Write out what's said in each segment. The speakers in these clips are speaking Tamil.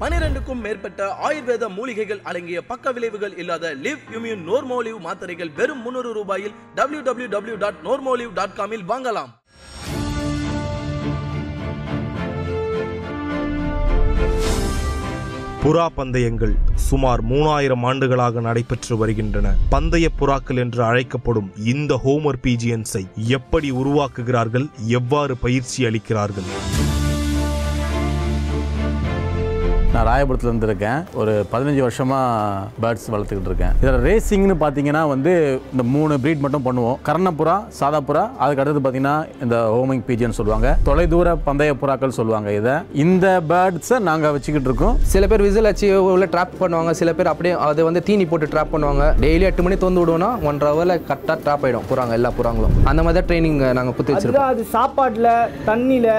பனிரெண்டுக்கும் மேற்பட்ட ஆயுர்வேத மூலிகைகள் அடங்கிய பக்க விளைவுகள் இல்லாத லிவ் இம்யூன் நோர்மோலிவ் மாத்திரைகள் வெறும் முன்னூறு ரூபாயில் W W W dot நோர்மோலிவ் dot காமில் வாங்கலாம். புறா பந்தயங்கள் சுமார் மூணாயிரம் ஆண்டுகளாக நடைபெற்று வருகின்றன. பந்தய புறாக்கள் என்று அழைக்கப்படும் இந்த ஹோமர் பீஜியன்ஸை எப்படி உருவாக்குகிறார்கள்? எவ்வாறு பயிற்சி அளிக்கிறார்கள்? நான் ராயபுரத்தில் இருந்திருக்கேன். ஒரு பதினஞ்சு வருஷமாக பேர்ட்ஸ் வளர்த்துக்கிட்டு இருக்கேன். இதில் ரேசிங்னு பார்த்தீங்கன்னா வந்து இந்த மூணு ப்ரீட் மட்டும் பண்ணுவோம். கர்ணப்புறா சாதா புறா அதுக்கு அடுத்தது பார்த்தீங்கன்னா இந்த ஹோமிங் பீஜன் சொல்லுவாங்க. தொலைதூர பந்தய புறாக்கள் சொல்லுவாங்க இதை. இந்த பேர்ட்ஸை நாங்கள் வச்சுக்கிட்டு இருக்கோம். சில பேர் விசில் வச்சு உள்ள ட்ராப் பண்ணுவாங்க. சில பேர் அப்படியே அதை வந்து தீனி போட்டு ட்ராப் பண்ணுவாங்க. டெய்லி எட்டு மணி தோந்து விடுவோம்னா ஒன்றரை ஹவரில் கரெக்டாக ட்ராப் ஆகிடும் புறாங்க எல்லா புறாங்களும். அந்த மாதிரி தான் ட்ரைனிங் நாங்கள் குத்தி வச்சிருக்கோம். அது சாப்பாட்டில் தண்ணியில்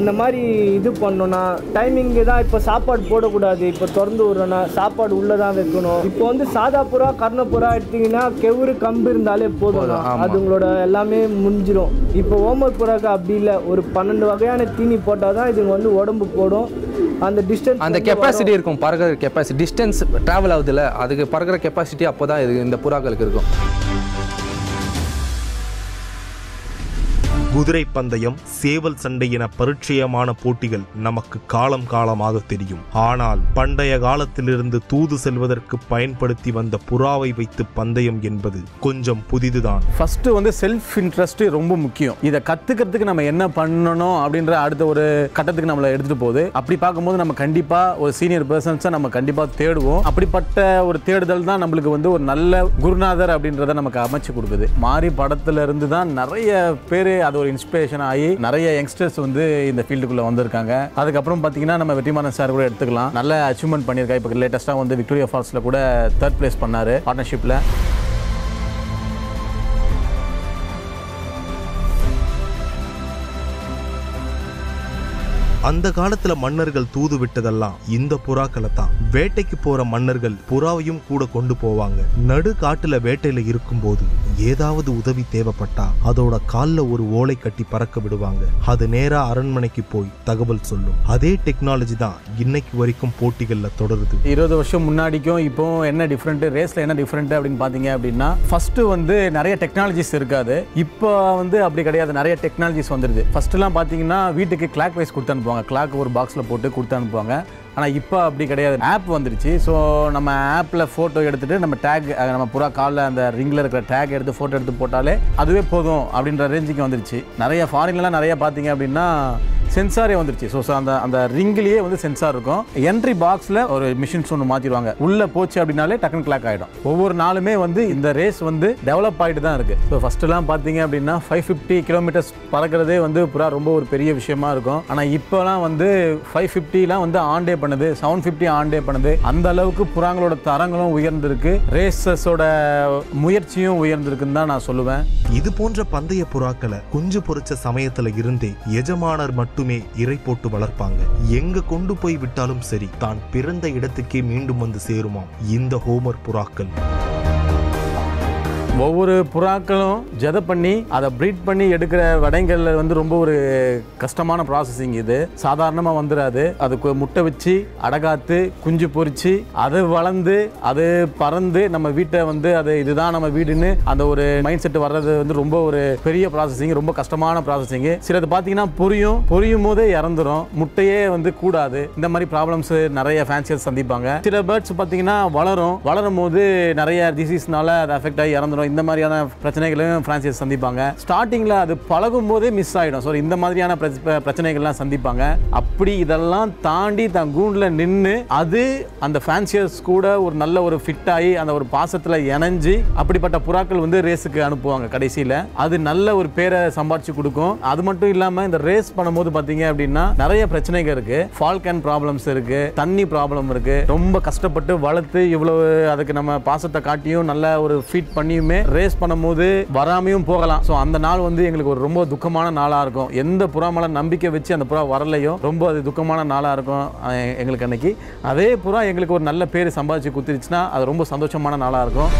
அந்த மாதிரி இது பண்ணோம்னா டைமிங்கு தான் இப்போ சாப்பாடு போடக்கூடாது. இப்போ திறந்து விட்றோன்னா சாப்பாடு உள்ளே தான் வைக்கணும். இப்போ வந்து சாதா புறா கர்ண புறா எடுத்தீங்கன்னா கெவுரு கம்பு இருந்தாலே போதும். அது உங்களோட எல்லாமே முடிஞ்சிடும் இப்போ ஓமர் புறாக்கு அப்படி இல்லை. ஒரு பன்னெண்டு வகையான தீனி போட்டால் தான் இதுங்க வந்து உடம்பு போடும். அந்த டிஸ்டன்ஸ் அந்த கெப்பாசிட்டி இருக்கும். பறக்கிற கெப்பாசிட்டி டிஸ்டன்ஸ் ட்ராவல் ஆகுதுல்ல. அதுக்கு பறக்கிற கெப்பாசிட்டி அப்போ தான் இது இந்த புறாக்களுக்கு இருக்கும். குதிரை பந்தயம் சேவல் சண்டை என பரிச்சயமான போட்டிகள் நமக்கு காலம் காலமாக தெரியும். ஆனால் பண்டைய காலத்திலிருந்து தூது செல்வதற்கு பயன்படுத்தி வந்த புறாவை வைத்து பந்தயம் என்பது கொஞ்சம் புதிதுதான். ஃபஸ்ட்டு வந்து செல்ஃப் இன்ட்ரெஸ்ட் ரொம்ப முக்கியம். இதை கத்துக்கிறதுக்கு நம்ம என்ன பண்ணணும் அப்படின்ற அடுத்த ஒரு கட்டத்துக்கு நம்மளை எடுத்துகிட்டு போகுது. அப்படி பார்க்கும்போது நம்ம கண்டிப்பாக ஒரு சீனியர் பர்சன்ஸை நம்ம கண்டிப்பாக தேடுவோம். அப்படிப்பட்ட ஒரு தேடுதல் தான் நம்மளுக்கு வந்து ஒரு நல்ல குருநாதர் அப்படின்றத நமக்கு அமைச்சு கொடுக்குது. மாறி படத்துல இருந்து தான் நிறைய பேர் அது ஒரு இன்ஸ்பிரேஷன் ஆகி நிறைய யங்ஸ்டர்ஸ் வந்து இந்த ஃபீல்டுக்குள்ளே வந்திருக்காங்க. அதுக்கப்புறம் பார்த்தீங்கன்னா நம்ம வெற்றிமாறன் சார் கூட எடுத்துக்கலாம். நல்ல அச்சீவ்மெண்ட் பண்ணியிருக்கா. இப்போ லேட்டஸ்ட்டாக வந்து விக்டோரியா ஃபால்ஸில் கூட தேர்ட் பிளேஸ் பண்ணார் பார்ட்னர்ஷிப்பில் அந்த காலத்துல மன்னர்கள் தூது விட்டதெல்லாம் இந்த புறாக்களை தான். வேட்டைக்கு போற மன்னர்கள் புறாவையும் கூட கொண்டு போவாங்க. நடு காட்டுல வேட்டையில இருக்கும்போது ஏதாவது உதவி தேவைப்பட்டா அதோட கால்ல ஒரு ஓலை கட்டி பறக்க விடுவாங்க. அது நேரா அரண்மனைக்கு போய் தகவல் சொல்லும். அதே டெக்னாலஜி தான் இன்னைக்கு வரைக்கும் போட்டிகள்ல தொடருது. இருபது வருஷம் முன்னாடிக்கும் இப்போ என்ன டிஃப்ரெண்ட் ரேஸ்ல என்ன டிஃப்ரெண்ட் அப்படின்னு பார்த்தீங்க அப்படின்னா ஃபர்ஸ்ட் வந்து நிறைய டெக்னாலஜிஸ் இருக்காது. இப்போ வந்து அப்படி கிடையாது. நிறைய டெக்னாலஜிஸ் வந்துருது. ஃபர்ஸ்ட்லாம் பாத்தீங்கன்னா வீட்டுக்கு கிளாக் வைஸ் கொடுத்து அனுப்புவாங்க. கிளாக் ஒரு பாக்ஸில் போட்டு கொடுத்து அனுப்புவாங்க. ஆனால் இப்போ அப்படி கிடையாது. ஆப் வந்துருச்சு. ஸோ நம்ம ஆப்பில் ஃபோட்டோ எடுத்துட்டு நம்ம டேக் நம்ம புறா காலில் அந்த ரிங்கில் இருக்கிற டேக் எடுத்து ஃபோட்டோ எடுத்து போட்டாலே அதுவே போதும் அப்படின்ற ரேஞ்சுக்கு வந்துருச்சு. நிறைய ஃபாரின்லாம் நிறைய பார்த்தீங்க அப்படின்னா சென்சாரே வந்துருச்சு. ஸோ அந்த அந்த ரிங்கிலேயே வந்து சென்சார் இருக்கும். என்ட்ரி பாக்ஸில் ஒரு மிஷின்ஸ் ஒன்று மாற்றிடுவாங்க உள்ளே போச்சு அப்படின்னாலே டக்குன்னு கிளாக் ஆகிடும் ஒவ்வொரு நாளுமே வந்து இந்த ரேஸ் வந்து டெவலப் ஆகிட்டு தான் இருக்குது ஸோ ஃபஸ்ட்டுலாம் பார்த்தீங்க அப்படின்னா ஃபைவ் ஃபிஃப்டி கிலோமீட்டர்ஸ் பறக்கிறதே வந்து புறா ரொம்ப ஒரு பெரிய விஷயமா இருக்கும். ஆனால் இப்போலாம் வந்து ஃபைவ் ஃபிஃப்டிலாம் வந்து ஆன் டே பண்ணுது. செவன் ஃபிஃப்டி ஆன் டே பண்ணுது. அந்த அளவுக்கு புறாங்களோட தரங்களும் உயர்ந்திருக்கு. ரேசஸோட முயற்சியும் உயர்ந்திருக்குன்னு தான் நான் சொல்லுவேன். இது போன்ற பந்தய புறாக்களை குஞ்சு பொரிச்ச சமயத்தில் இருந்தே எஜமானர் மட்டும் இறை போட்டு வளர்ப்பாங்க. எங்க கொண்டு போய் விட்டாலும் சரி தான் பிறந்த இடத்துக்கே மீண்டும் வந்து சேருமாம். இந்த ஹோமர் புறாக்கள். ஒவ்வொரு புறாக்களும் ஜெத பண்ணி அதை ப்ரீட் பண்ணி எடுக்கிற வடைங்கள்ல வந்து ரொம்ப ஒரு கஷ்டமான ப்ராசஸிங் இது. சாதாரணமாக வந்துடாது அதுக்கு முட்டை வச்சு அடகாத்து குஞ்சு பொறிச்சு அது வளர்ந்து அது பறந்து நம்ம வீட்டை வந்து அது இதுதான் நம்ம வீடுன்னு அந்த ஒரு மைண்ட் செட் வர்றது வந்து ரொம்ப ஒரு பெரிய ப்ராசஸிங் ரொம்ப கஷ்டமான ப்ராசஸிங் சிலது பார்த்தீங்கன்னா பொரியும் பொரியும் போதே இறந்துரும். முட்டையே வந்து கூடாது. இந்த மாதிரி ப்ராப்ளம்ஸ் நிறைய ஃபேன்சியர்ஸ் சந்திப்பாங்க. சில பேர்ட்ஸ் பார்த்தீங்கன்னா வளரும். வளரும் போது நிறைய டிசீஸ்னால அது அஃபெக்ட் ஆகி இறந்துரும். இந்த மாதிரியான பிரச்சனைகளையும் பிரான்சியஸ் சந்திப்பாங்க. ஸ்டார்டிங்கில் அது பழகும் போதே மிஸ் ஆகிடும் ஸோ இந்த மாதிரியான பிரச்ச- பிரச்சனைகள்லாம் சந்திப்பாங்க. அப்படி இதெல்லாம் தாண்டி தன் கூண்டில் நின்று அது அந்த ஃபேன்சியர்ஸ் கூட ஒரு நல்ல ஒரு ஃபிட் ஆகி அந்த ஒரு பாசத்தில் இணைஞ்சு அப்படிப்பட்ட புறாக்கள் வந்து ரேஸுக்கு அனுப்புவாங்க கடைசியில். அது நல்ல ஒரு பேரை சம்பாரிச்சு கொடுக்கும். அது மட்டும் இல்லாமல் இந்த ரேஸ் பண்ணும்போது பார்த்தீங்க அப்படின்னா நிறைய பிரச்சனைகள் இருக்கு. ஃபால்கன் ப்ராப்ளம்ஸ் இருக்கு. தண்ணி ப்ராப்ளம் இருக்கு. ரொம்ப கஷ்டப்பட்டு வளர்த்து இவ்வளவு அதுக்கு நம்ம பாசத்தை காட்டியும் நல்ல ஒரு ஃபீட் பண்ணியுமே ரேஸ் பண்ணும்போது வராமையும் போகலாம். ஸோ அந்த நாள் வந்து எங்களுக்கு ஒரு ரொம்ப துக்கமான நாளாக இருக்கும். எந்த புறா மேலே நம்பிக்கை வச்சு அந்த புறா வரலையோ ரொம்ப அது துக்கமான நாளாக இருக்கும் எங்களுக்கு அன்னைக்கு. அதே புறா எங்களுக்கு ஒரு நல்ல பேர் சம்பாதிச்சு குத்திருச்சுன்னா அது ரொம்ப சந்தோஷமான நாளாக இருக்கும்.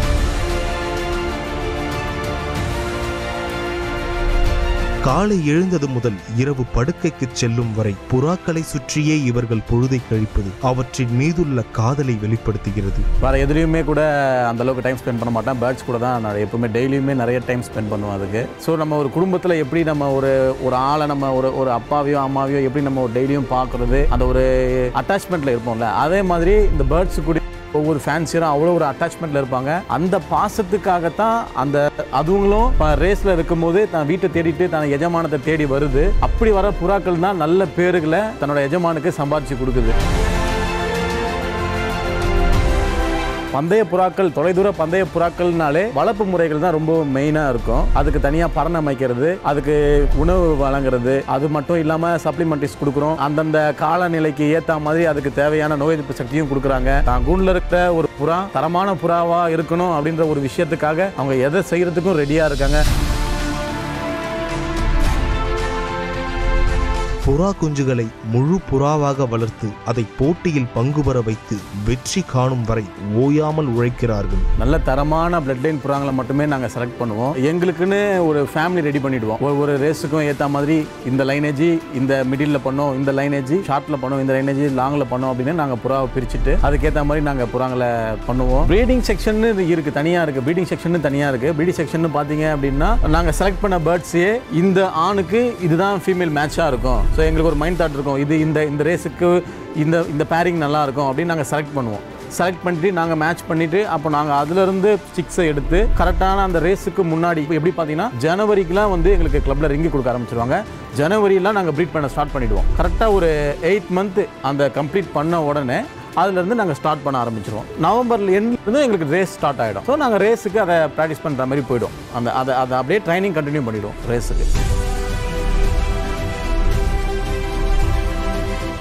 காலை எழுந்தது முதல் இரவு படுக்கைக்கு செல்லும் வரை புறாக்களை சுற்றியே இவர்கள் பொழுதை கழிப்பது அவற்றின் மீதுள்ள காதலை வெளிப்படுத்துகிறது. வேற எதுலேயுமே கூட அந்த அளவுக்கு டைம் ஸ்பெண்ட் பண்ண மாட்டேன். பேர்ட்ஸ் கூட தான் நான் எப்பவுமே டெய்லியுமே நிறைய டைம் ஸ்பெண்ட் பண்ணுவேன் அதுக்கு. ஸோ நம்ம ஒரு குடும்பத்தில் எப்படி நம்ம ஒரு ஒரு ஆளை நம்ம ஒரு ஒரு அப்பாவையோ அம்மாவையோ எப்படி நம்ம ஒரு டெய்லியும் பார்க்குறது அந்த ஒரு அட்டாச்மெண்ட்டில் இருப்போம்ல அதே மாதிரி இந்த பேர்ட்ஸ் கூட ஒவ்வொரு ஃபேன்சியரும் அவ்வளோ ஒரு அட்டாச்மெண்ட்டில் இருப்பாங்க. அந்த பாசத்துக்காகத்தான் அந்த அதுவங்களும் ரேஸில் இருக்கும்போது தான் வீட்டை தேடிட்டு தன் எஜமானத்தை தேடி வருது. அப்படி வர புறாக்கள் தான் நல்ல பேருகளை தன்னோட எஜமானுக்கு சம்பாதிச்சு கொடுக்குது. பந்தய புறாக்கள் தொலைதூர பந்தய புறாக்கள்னாலே வளர்ப்பு முறைகள் தான் ரொம்ப மெயினாக இருக்கும். அதுக்கு தனியாக பரண் அமைக்கிறது அதுக்கு உணவு வழங்குறது அது மட்டும் இல்லாமல் சப்ளிமெண்ட்ரிஸ் கொடுக்குறோம். அந்தந்த காலநிலைக்கு ஏற்ற மாதிரி அதுக்கு தேவையான நோய் எதிர்ப்பு சக்தியும் கொடுக்குறாங்க. தான் கூண்டில் இருக்கிற ஒரு புறா தரமான புறாவாக இருக்கணும் அப்படின்ற ஒரு விஷயத்துக்காக அவங்க எதை செய்கிறதுக்கும் ரெடியாக இருக்காங்க. புறா குஞ்சுகளை முழு புறாவாக வளர்த்து அதை போட்டியில் பங்கு பெற வைத்து வெற்றி காணும் வரை ஓயாமல் உழைக்கிறார்கள். நல்ல தரமான பிளட் லைன் புறாங்களை மட்டுமே நாங்கள் செலக்ட் பண்ணுவோம். எங்களுக்குன்னு ஒரு ஃபேமிலி ரெடி பண்ணிடுவோம். ஒவ்வொரு ரேஸுக்கும் ஏற்ற மாதிரி இந்த லைனேஜ் இந்த மிடில் பண்ணோம் இந்த லைனேஜ் ஷார்ட்டில் பண்ணோம் இந்த லைனேஜ் லாங்கில் பண்ணோம் அப்படின்னு நாங்கள் புறாவை பிரிச்சுட்டு அதுக்கேற்ற மாதிரி நாங்கள் புறாங்களை பண்ணுவோம். ப்ரீடிங் செக்ஷன் இருக்குது தனியாக இருக்குது ப்ரீடிங் செக்ஷன் தனியாக இருக்குது ப்ரீடிங் செக்ஷன் பார்த்தீங்க அப்படின்னா நாங்கள் செலக்ட் பண்ண பேர்ட்ஸே இந்த ஆணுக்கு இதுதான் ஃபீமேல் மேட்சாக இருக்கும். ஸோ எங்களுக்கு ஒரு மைண்ட் தாட் இருக்கும். இது இந்த இந்த ரேஸுக்கு இந்த இந்த பேரிங் நல்லாயிருக்கும் அப்படின்னு நாங்கள் செலக்ட் பண்ணுவோம். செலக்ட் பண்ணிட்டு நாங்கள் மேட்ச் பண்ணிவிட்டு அப்போ நாங்கள் அதுலேருந்து சிக்ஸை எடுத்து கரெக்டான அந்த ரேஸுக்கு முன்னாடி இப்போ எப்படி பார்த்தீங்கன்னா ஜனவரிக்கெலாம் வந்து எங்களுக்கு கிளப்பில் ரிங்கு கொடுக்க ஆரம்பிச்சிருவாங்க. ஜனவரியெலாம் நாங்கள் ப்ரீட் பண்ண ஸ்டார்ட் பண்ணிவிடுவோம் கரெக்டாக ஒரு எயிட் மந்த்து அந்த கம்ப்ளீட் பண்ண உடனே அதுலேருந்து நாங்கள் ஸ்டார்ட் பண்ண ஆரம்பிச்சிருவோம். நவம்பரில் எண்ட்லேருந்து எங்களுக்கு ரேஸ் ஸ்டார்ட் ஆகிடும் ஸோ நாங்கள் ரேஸுக்கு அதை ப்ராக்டிஸ் பண்ணுற மாதிரி போயிடும். அந்த அதை அதை அப்படியே ட்ரைனிங் கண்டினியூ பண்ணிவிடுவோம் ரேஸுக்கு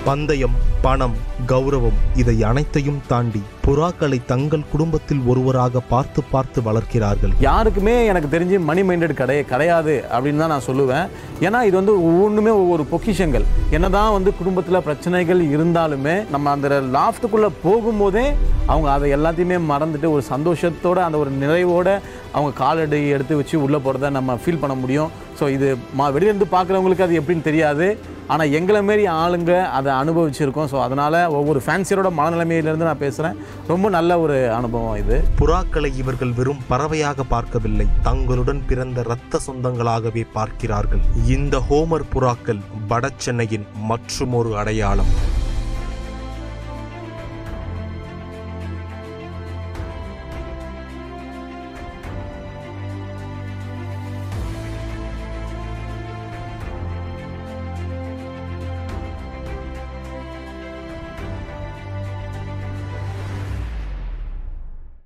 பந்தயம். பணம் கௌரவம் இதை அனைத்தையும் தாண்டி புறாக்களை தங்கள் குடும்பத்தில் ஒருவராக பார்த்து பார்த்து வளர்க்கிறார்கள். யாருக்குமே எனக்கு தெரிஞ்சு மணி மைண்டட் கிடையாது கிடையாது அப்படின்னு தான் நான் சொல்லுவேன். ஏன்னா இது வந்து ஒவ்வொன்றுமே ஒவ்வொரு பொக்கிஷங்கள். என்னதான் வந்து குடும்பத்தில் பிரச்சனைகள் இருந்தாலுமே நம்ம அந்த லாஃப்ட்டுக்குள்ளே போகும்போதே அவங்க அதை எல்லாத்தையுமே மறந்துட்டு ஒரு சந்தோஷத்தோட அந்த ஒரு நிறைவோட அவங்க காலடி எடுத்து வச்சு உள்ளே போகிறத நம்ம ஃபீல் பண்ண முடியும். ஸோ இது மா வெளியிலேருந்து பார்க்குறவங்களுக்கு அது எப்படின்னு தெரியாது. ஆனால் எங்களை மாரி ஆளுங்க அதை அனுபவிச்சிருக்கோம். ஸோ ஸோ அதனால் ஒவ்வொரு ஃபேன்சியரோட மனநிலைமையிலேருந்து நான் பேசுகிறேன் ரொம்ப நல்ல ஒரு அனுபவம் இது. புறாக்களை இவர்கள் வெறும் பறவையாக பார்க்கவில்லை. தங்களுடன் பிறந்த இரத்த சொந்தங்களாகவே பார்க்கிறார்கள். இந்த ஹோமர் புறாக்கள் வட சென்னையின் மற்றுமொரு அடையாளம்.